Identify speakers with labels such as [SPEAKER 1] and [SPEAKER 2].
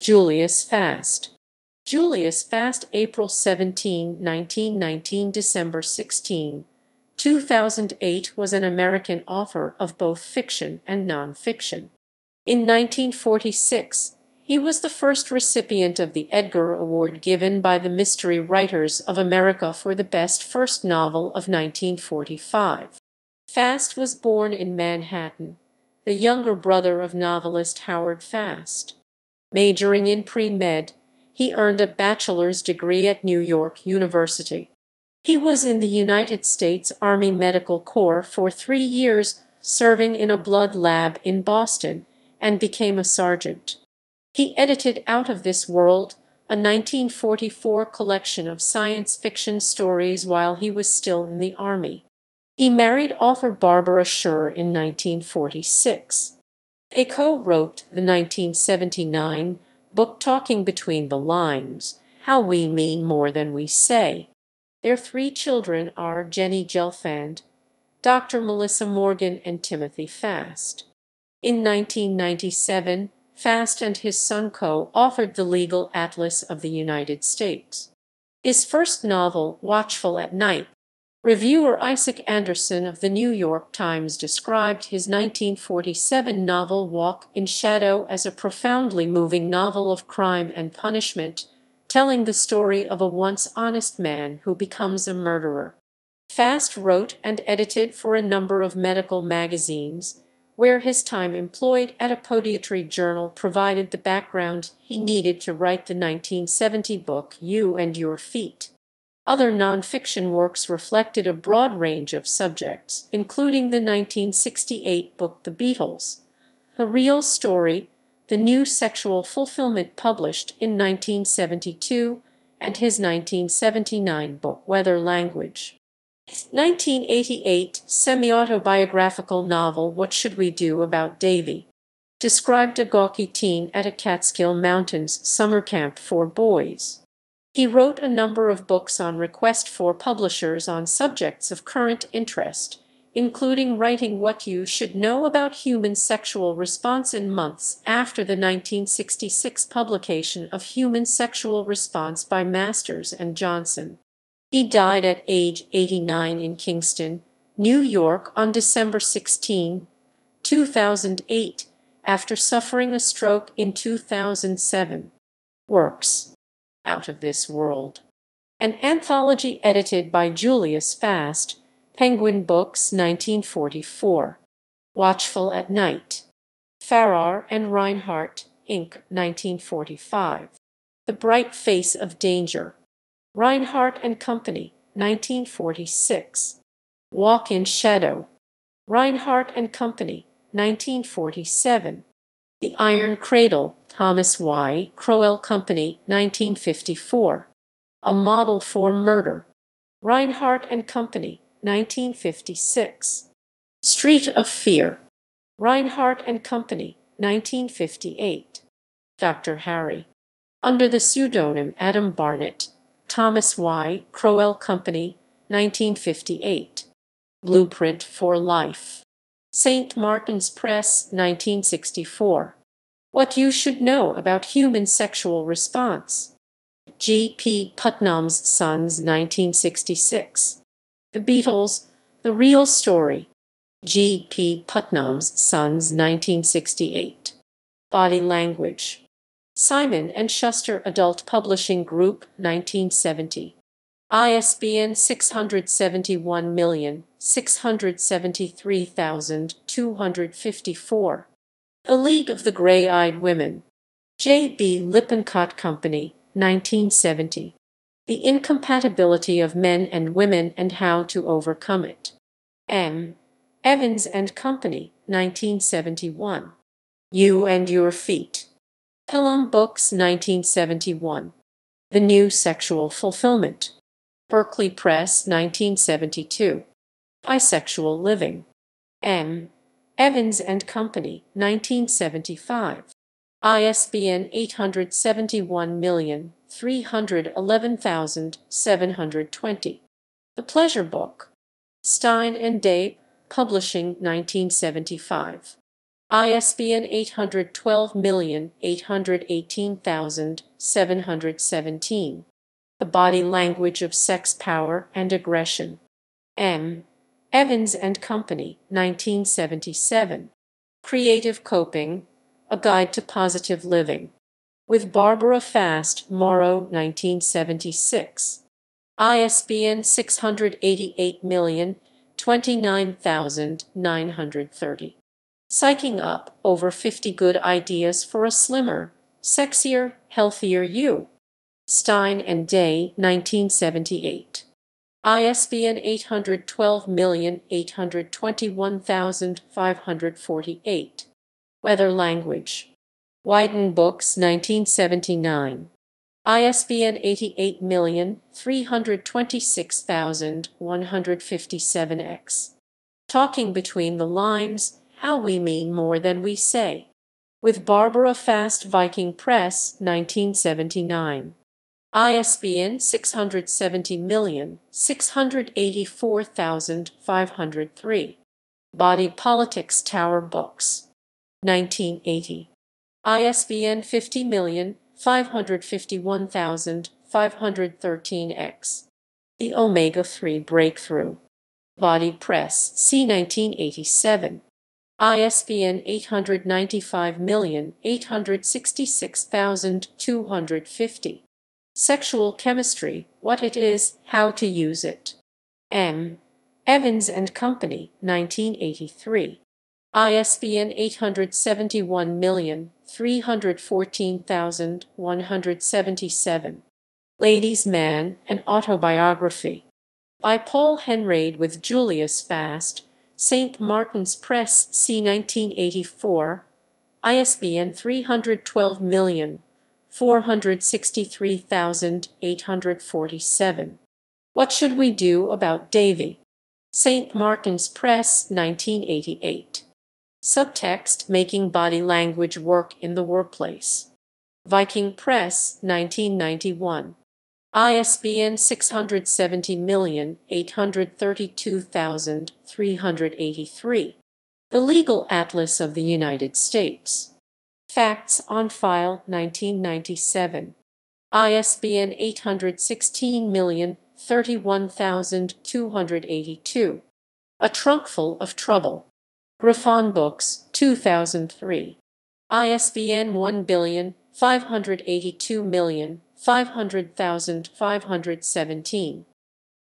[SPEAKER 1] Julius Fast. Julius Fast April 17, 1919 December 16, 2008 was an American author of both fiction and non-fiction. In 1946, he was the first recipient of the Edgar Award given by the Mystery Writers of America for the best first novel of 1945. Fast was born in Manhattan, the younger brother of novelist Howard Fast. Majoring in pre-med, he earned a bachelor's degree at New York University. He was in the United States Army Medical Corps for three years, serving in a blood lab in Boston, and became a sergeant. He edited Out of This World, a 1944 collection of science fiction stories while he was still in the Army. He married author Barbara Sher in 1946. They co-wrote the 1979 book Talking Between the Lines, How We Mean More Than We Say. Their three children are Jennie Gelfand, Dr. Melissa Morgan, and Timothy Fast. In 1997, Fast and his son co-authored the Legal Atlas of the United States. His first novel, Watchful at Night, reviewer Isaac Anderson of the New York Times described his 1947 novel Walk in Shadow as a profoundly moving novel of crime and punishment, telling the story of a once honest man who becomes a murderer. Fast wrote and edited for a number of medical magazines, where his time employed at a podiatry journal provided the background he needed to write the 1970 book You and Your Feet. Other nonfiction works reflected a broad range of subjects, including the 1968 book The Beatles, The Real Story, the new sexual fulfillment published in 1972, and his 1979 book Weather Language. 1988 semi-autobiographical novel What Should We Do About Davy described a gawky teen at a Catskill Mountains summer camp for boys. He wrote a number of books on request for publishers on subjects of current interest, including writing what you should know about human sexual response in months after the 1966 publication of Human Sexual Response by Masters and Johnson. He died at age 89 in Kingston, New York on December 16, 2008, after suffering a stroke in 2007. Works Out of This World. An anthology edited by Julius Fast, Penguin Books 1944. Watchful at Night. Farrar and Rinehart, Inc., 1945. The Bright Face of Danger. Rinehart and Company, 1946. Walk in Shadow. Rinehart and Company, 1947. The Iron Cradle, Thomas Y. Crowell Company, 1954. A Model for Murder. Rinehart and Company, 1956. Street of Fear. Rinehart and Company, 1958. Dr. Harry. Under the pseudonym Adam Barnett, Thomas Y. Crowell Company, 1958. Blueprint for Life. St. Martin's Press, 1964. What You Should Know About Human Sexual Response. G. P. Putnam's Sons, 1966. The Beatles, The Real Story. G. P. Putnam's Sons, 1968. Body Language. Simon and Schuster Adult Publishing Group, 1970. ISBN 671,673,254. The League of the Gray-Eyed Women. J. B. Lippincott Company, 1970. The Incompatibility of Men and Women and How to Overcome It. M. Evans and Company, 1971. You and Your Feet. Pelham Books 1971. The New Sexual Fulfillment. Berkley Press 1972. Bisexual Living. M. Evans and Company 1975. ISBN 871311720. The Pleasure Book. Stein and Day, Publishing 1975. ISBN 812818717. The Body Language of Sex Power and Aggression. M. Evans and Company, 1977. Creative Coping, A Guide to Positive Living. With Barbara Fast, Morrow, 1976. ISBN 688029930. Psyching Up Over 50 Good Ideas for a Slimmer, Sexier, Healthier You. Stein and Day, 1978. ISBN 812821548. Weather Language. Wyden Books, 1979. ISBN 88326157X. Talking Between the Lines How We Mean More Than We Say. With Barbara Fast Viking Press, 1979. ISBN 670684503. Body Politics Tower Books. 1980. ISBN 5005151513X. The Omega-3 Breakthrough. Body Press, C. 1987. ISBN 895866250. Sexual Chemistry, What It Is, How to Use It. M. Evans and Company, 1983. ISBN 871314177. Ladies' Man, An Autobiography. By Paul Henreid with Julius Fast, St. Martin's Press, C. 1984. ISBN 312 463,847. What Should We Do About Davy? St. Martin's Press, 1988. Subtext Making Body Language Work in the Workplace. Viking Press, 1991. ISBN 670832383. The Legal Atlas of the United States. Facts on File 1997. ISBN 816031282. A Trunkful of Trouble. Griffon Books, 2003. ISBN 1582500,500,517.